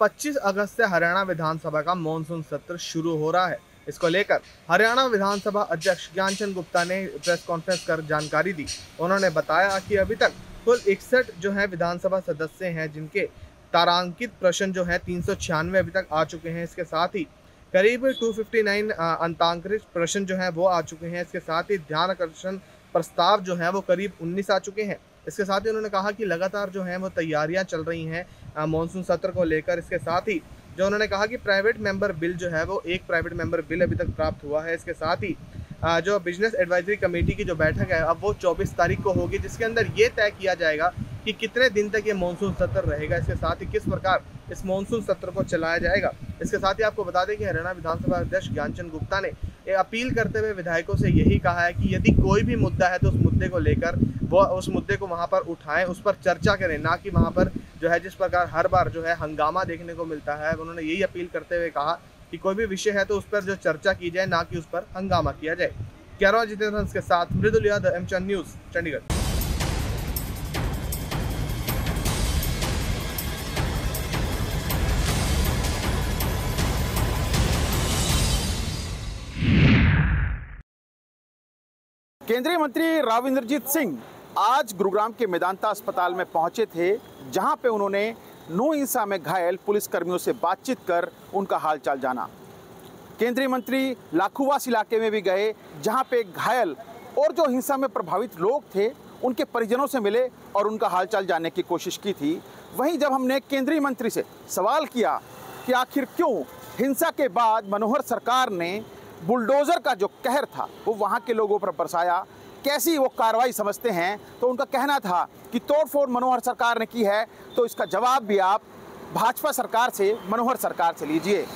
25 अगस्त से हरियाणा विधानसभा का मानसून सत्र शुरू हो रहा है। इसको लेकर हरियाणा विधानसभा अध्यक्ष ज्ञानचंद गुप्ता ने प्रेस कॉन्फ्रेंस कर जानकारी दी। उन्होंने बताया कि अभी तक कुल इकसठ जो है विधानसभा सदस्य हैं, जिनके तारांकित प्रश्न जो है, तीन सौ छियानवे अभी तक आ चुके हैं। इसके साथ ही करीब 259 अंतांकृत प्रश्न जो है, वो आ चुके हैं। इसके साथ ही ध्यान आकर्षण प्रस्ताव जो है, वो करीब 19 आ चुके हैं। इसके साथ ही उन्होंने कहा कि लगातार जो है वो तैयारियाँ चल रही हैं मानसून सत्र को लेकर। इसके साथ ही जो उन्होंने कहा कि प्राइवेट मेंबर बिल जो है वो एक प्राइवेट मेंबर बिल अभी तक प्राप्त हुआ है। इसके साथ ही जो बिज़नेस एडवाइजरी कमेटी की जो बैठक है, अब वो 24 तारीख को होगी, जिसके अंदर ये तय किया जाएगा कि कितने दिन तक ये मानसून सत्र रहेगा। इसके साथ ही किस प्रकार इस मानसून सत्र को चलाया जाएगा। इसके साथ ही आपको बता दें कि हरियाणा विधानसभा अध्यक्ष ज्ञानचंद गुप्ता ने अपील करते हुए विधायकों से यही कहा है कि यदि कोई भी मुद्दा है तो उस मुद्दे को लेकर वो उस मुद्दे को वहाँ पर उठाएँ, उस पर चर्चा करें, ना कि वहाँ पर जो है जिस प्रकार हर बार जो है हंगामा देखने को मिलता है। उन्होंने यही अपील करते हुए कहा कि कोई भी विषय है तो उस पर जो चर्चा की जाए, ना कि उस पर हंगामा किया जाए। कैरवा जितेंद्र के साथ मृदुल यादव एम न्यूज़, चंडीगढ़। केंद्रीय मंत्री राव इंद्रजीत सिंह आज गुरुग्राम के मेदांता अस्पताल में पहुँचे थे, जहाँ पे उन्होंने नो हिंसा में घायल पुलिसकर्मियों से बातचीत कर उनका हालचाल जाना। केंद्रीय मंत्री लाखूवास इलाके में भी गए, जहाँ पे घायल और जो हिंसा में प्रभावित लोग थे, उनके परिजनों से मिले और उनका हालचाल जानने की कोशिश की थी। वहीं जब हमने केंद्रीय मंत्री से सवाल किया कि आखिर क्यों हिंसा के बाद मनोहर सरकार ने बुलडोज़र का जो कहर था, वो वहाँ के लोगों पर बरसाया। कैसी वो कार्रवाई समझते हैं? तो उनका कहना था कि तोड़फोड़ मनोहर सरकार ने की है तो इसका जवाब भी आप भाजपा सरकार से, मनोहर सरकार से लीजिए।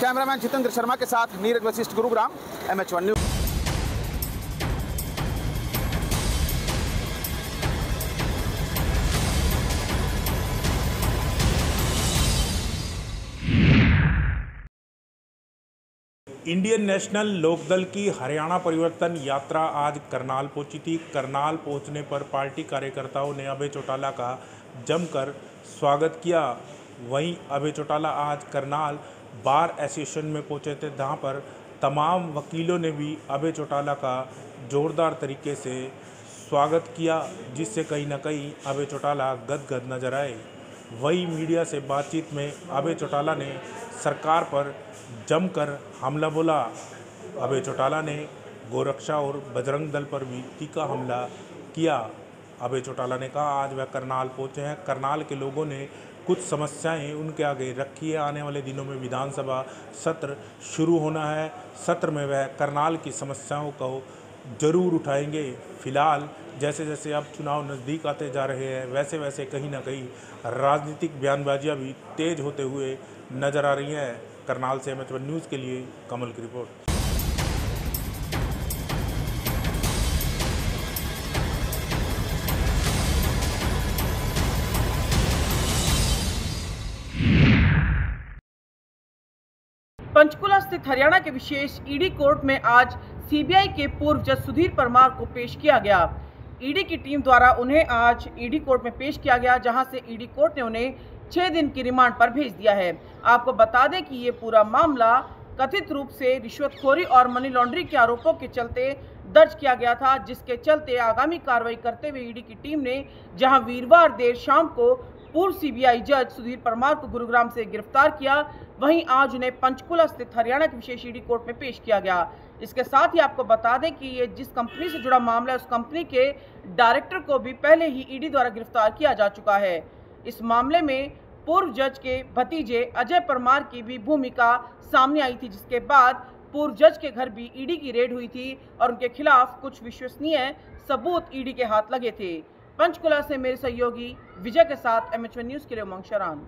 कैमरामैन जितेंद्र शर्मा के साथ Neeraj Vashisht, Gurugram M H one news Indian National Lokdal की हरियाणा परिवर्तन यात्रा आज करनाल पहुँची थी। करनाल पहुँचने पर पार्टी कार्यकर्ताओं ने अभय चौटाला का जमकर स्वागत किया। वहीं अभय चौटाला आज करनाल बार एसोसिएशन में पहुँचे थे, जहाँ पर तमाम वकीलों ने भी अभय चौटाला का जोरदार तरीके से स्वागत किया, जिससे कहीं ना कहीं अभय चौटाला गदगद नज़र आए। वही मीडिया से बातचीत में अभय चौटाला ने सरकार पर जमकर हमला बोला। अभय चौटाला ने गोरक्षा और बजरंग दल पर भी तीखा हमला किया। अभय चौटाला ने कहा, आज वह करनाल पहुँचे हैं। करनाल के लोगों ने कुछ समस्याएँ उनके आगे रखी है। आने वाले दिनों में विधानसभा सत्र शुरू होना है। सत्र में वह करनाल की समस्याओं को ज़रूर उठाएँगे। फ़िलहाल जैसे जैसे अब चुनाव नज़दीक आते जा रहे हैं वैसे वैसे कहीं ना कहीं राजनीतिक बयानबाजियाँ भी तेज होते हुए नज़र आ रही हैं। करनाल से एम न्यूज़ के लिए कमल की रिपोर्ट। पंचकुला स्थित हरियाणा के विशेष ईडी कोर्ट में आज सीबीआई के पूर्व जज सुधीर परमार को पेश किया गया। ईडी की टीम द्वारा उन्हें आज ईडी कोर्ट में पेश किया गया, जहाँ से ईडी कोर्ट ने उन्हें छह दिन की रिमांड पर भेज दिया है। आपको बता दें कि ये पूरा मामला कथित रूप से रिश्वतखोरी और मनी लॉन्ड्रिंग के आरोपों के चलते दर्ज किया गया था, जिसके चलते आगामी कार्रवाई करते हुए ईडी की टीम ने, जहाँ वीरवार देर शाम को पूर्व सीबीआई जज सुधीर परमार को गुरुग्राम से गिरफ़्तार किया। वहीं आज उन्हें पंचकुला स्थित हरियाणा के विशेष ईडी कोर्ट में पेश किया गया। इसके साथ ही आपको बता दें कि ये जिस कंपनी से जुड़ा मामला है, उस कंपनी के डायरेक्टर को भी पहले ही ईडी द्वारा गिरफ़्तार किया जा चुका है। इस मामले में पूर्व जज के भतीजे अजय परमार की भी भूमिका सामने आई थी, जिसके बाद पूर्व जज के घर भी ईडी की रेड हुई थी और उनके खिलाफ कुछ विश्वसनीय सबूत ईडी के हाथ लगे थे। पंचकुला से मेरे सहयोगी विजय के साथ एम न्यूज़ के लिए उमंग शरान।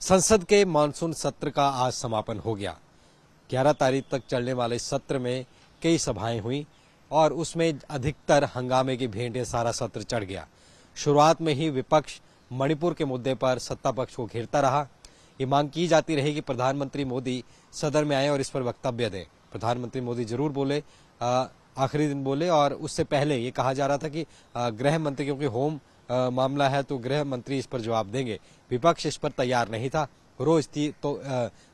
संसद के मानसून सत्र का आज समापन हो गया। 11 तारीख तक चलने वाले सत्र में कई सभाएँ हुई और उसमें अधिकतर हंगामे की भेंटे सारा सत्र चढ़ गया। शुरुआत में ही विपक्ष मणिपुर के मुद्दे पर सत्ता पक्ष को घेरता रहा। ये मांग की जाती रही कि प्रधानमंत्री मोदी सदन में आए और इस पर वक्तव्य दें। प्रधानमंत्री मोदी ज़रूर बोले आखिरी दिन बोले और उससे पहले ये कहा जा रहा था कि गृह मंत्री क्योंकि होम आ, मामला है तो गृह मंत्री इस पर जवाब देंगे। विपक्ष इस पर तैयार नहीं था। रोज ती, तो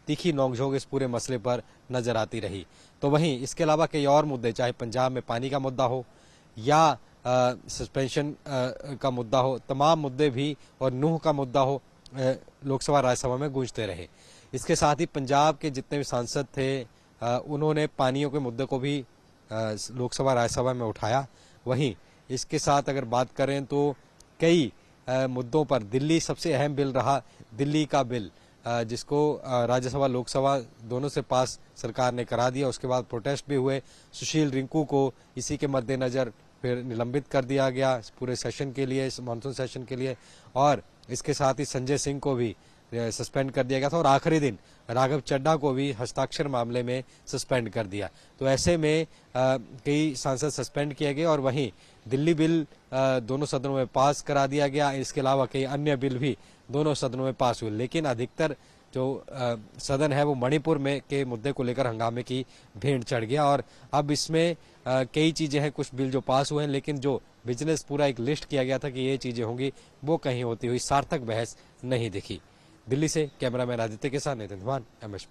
तीखी नोकझोंक इस पूरे मसले पर नज़र आती रही। तो वहीं इसके अलावा कई और मुद्दे चाहे पंजाब में पानी का मुद्दा हो या सस्पेंशन का मुद्दा हो, तमाम मुद्दे भी और नूह का मुद्दा हो लोकसभा राज्यसभा में गूंजते रहे। इसके साथ ही पंजाब के जितने भी सांसद थे उन्होंने पानियों के मुद्दे को भी लोकसभा राज्यसभा में उठाया। वहीं इसके साथ अगर बात करें तो कई मुद्दों पर दिल्ली सबसे अहम बिल रहा, दिल्ली का बिल जिसको राज्यसभा, लोकसभा दोनों से पास सरकार ने करा दिया। उसके बाद प्रोटेस्ट भी हुए। सुशील रिंकू को इसी के मद्देनजर फिर निलंबित कर दिया गया इस पूरे सेशन के लिए इस मानसून सेशन के लिए और इसके साथ ही संजय सिंह को भी सस्पेंड कर दिया गया था और आखिरी दिन राघव चड्डा को भी हस्ताक्षर मामले में सस्पेंड कर दिया। तो ऐसे में कई सांसद सस्पेंड किए गए और वहीं दिल्ली बिल आ, दोनों सदनों में पास करा दिया गया। इसके अलावा कई अन्य बिल भी दोनों सदनों में पास हुए। लेकिन अधिकतर जो आ, सदन है वो मणिपुर में के मुद्दे को लेकर हंगामे की भेंट चढ़ गया और अब इसमें कई चीज़ें हैं कुछ बिल जो पास हुए हैं लेकिन जो बिज़नेस पूरा एक लिस्ट किया गया था कि ये चीज़ें होंगी वो कहीं होती हुई सार्थक बहस नहीं दिखी। दिल्ली से कैमरामैन आदित्य के साथ नितिन धवान एम एस